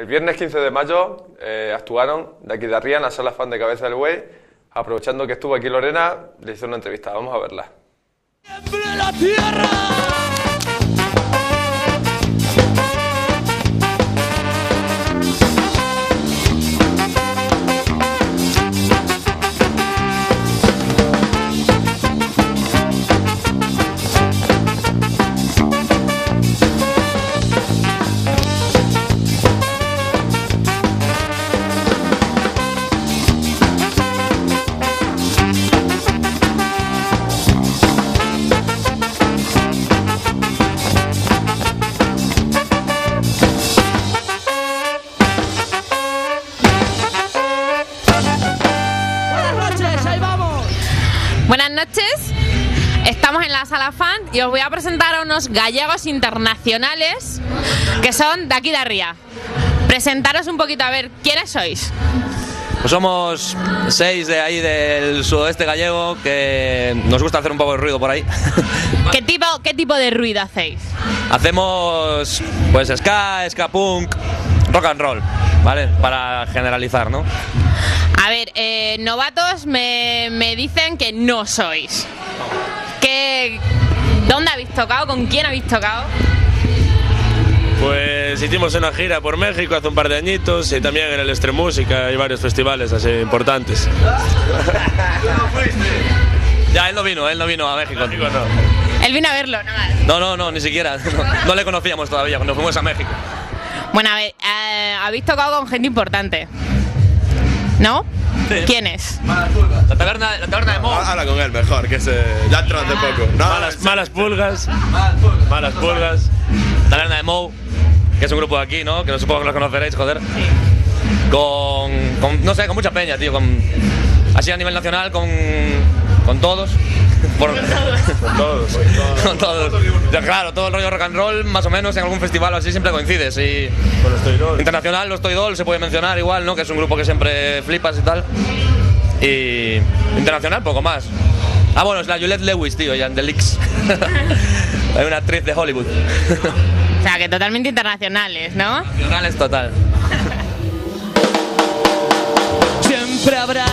El viernes 15 de mayo eh, actuaron de aquí de arriba en la sala fan de Cabeza del Buey. Aprovechando que estuvo aquí Lorena, le hizo una entrevista. Vamos a verla. Buenas noches. Estamos en la sala fan y os voy a presentar a unos gallegos internacionales que son de aquí de arriba. Presentaros un poquito a ver quiénes sois. Pues somos seis de ahí del sudoeste gallego que nos gusta hacer un poco de ruido por ahí. ¿Qué tipo, qué tipo de ruido hacéis? Hacemos pues ska, ska punk, rock and roll, ¿vale? Para generalizar, ¿no? A ver, eh, novatos me, me dicen que no sois. ¿Qué, ¿Dónde habéis tocado? ¿Con quién habéis tocado? Pues hicimos una gira por México hace un par de añitos y también en el Extreme Música hay varios festivales así importantes. Ya, él no vino, él no vino a México. Él vino a verlo, nada más. No, no, no, ni siquiera. No, no le conocíamos todavía cuando fuimos a México. Bueno, a ver, eh, habéis tocado con gente importante. ¿No? ¿Quién es? La taberna, la taberna de Mo. Habla con él mejor, que se ya entró hace poco. No, Malas, malas pulgas. Malas pulgas. Taberna de Mo, que es un grupo de aquí, ¿no? Que no supongo que lo conoceréis, joder. Con, con, no sé, con mucha peña, tío. Con, así a nivel nacional, con, con todos. Por- Con todos. con todos. Ya, claro, todo el rollo rock and roll, más o menos en algún festival o así siempre coincides. Y Con los Toy internacional, los Toy Doll se puede mencionar igual, ¿no? Que es un grupo que siempre flipas y tal. Y internacional, poco más. Ah, bueno, es la Juliette Lewis, tío, ya en The Leaks. Hay una actriz de Hollywood. O sea, que totalmente internacionales, ¿no? Nacional es total. Siempre habrá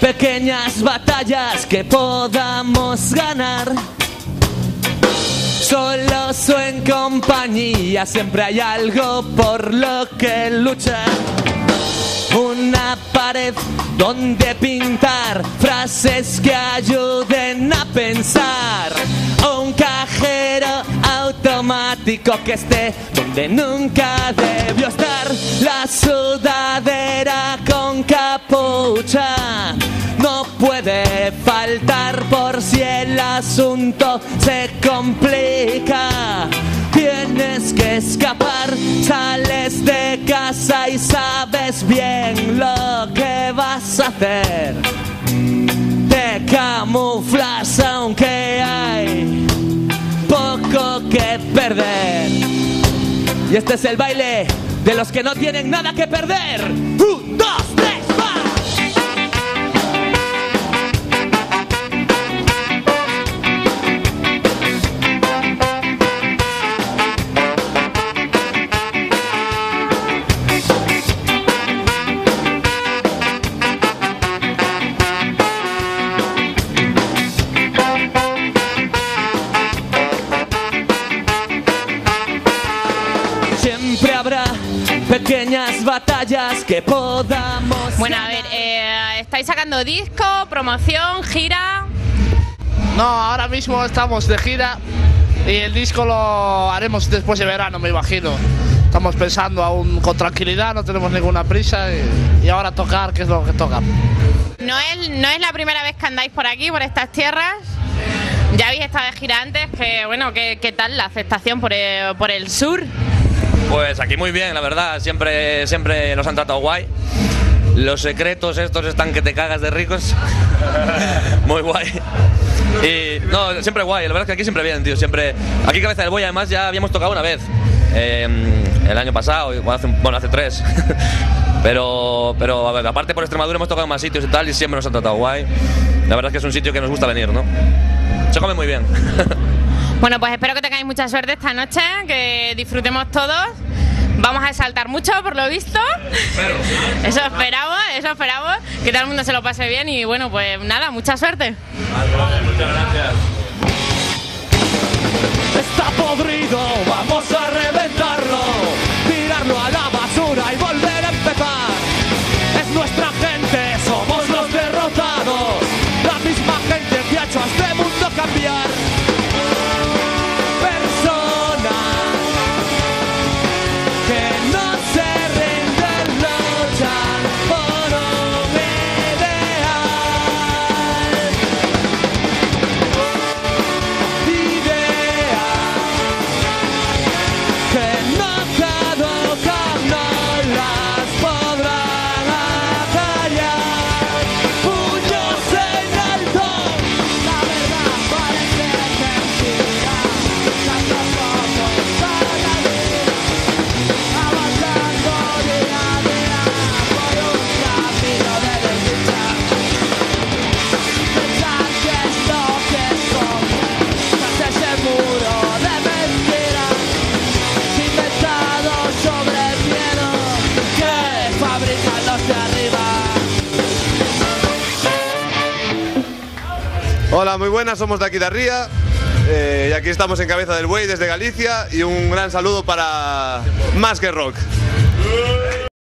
pequeñas batallas que podamos ganar. Solos o en compañía siempre hay algo por lo que luchar. Una pared donde pintar frases que ayuden a pensar. O un cajero automático que esté donde nunca debió estar. La sudadera no puede faltar por si el asunto se complica. Tienes que escapar, sales de casa y sabes bien lo que vas a hacer. Te camuflas aunque hay poco que perder. Y este es el baile de los que no tienen nada que perder. Un, dos, que podamos. Bueno, a ver, eh, ¿estáis sacando disco, promoción, gira? No, ahora mismo estamos de gira y el disco lo haremos después de verano, me imagino. Estamos pensando aún con tranquilidad, no tenemos ninguna prisa y, y ahora tocar, que es lo que toca. ¿No es, ¿No es la primera vez que andáis por aquí, por estas tierras? Ya habéis estado de gira antes, que bueno, ¿qué, qué tal la aceptación por el, por el sur? Pues aquí muy bien, la verdad. Siempre, siempre nos han tratado guay. Los secretos estos están que te cagas de ricos. muy guay. Y no, siempre guay. La verdad es que aquí siempre bien, tío. Siempre. Aquí Cabeza del Boy, además, ya habíamos tocado una vez. eh, el año pasado, hace, bueno, hace tres. pero, pero a ver, aparte por Extremadura hemos tocado más sitios y tal, y siempre nos han tratado guay. La verdad es que es un sitio que nos gusta venir, ¿no? Se come muy bien. Bueno, pues espero que tengáis mucha suerte esta noche, que disfrutemos todos. Vamos a saltar mucho, por lo visto. Eso esperamos, eso esperamos. Que todo el mundo se lo pase bien y bueno, pues nada, mucha suerte. Está podrido, vamos a reventarlo, Hola, muy buenas, somos de aquí de Arría. eh, y aquí estamos en Cabeza del Buey desde Galicia. Y un gran saludo para Más que Rock.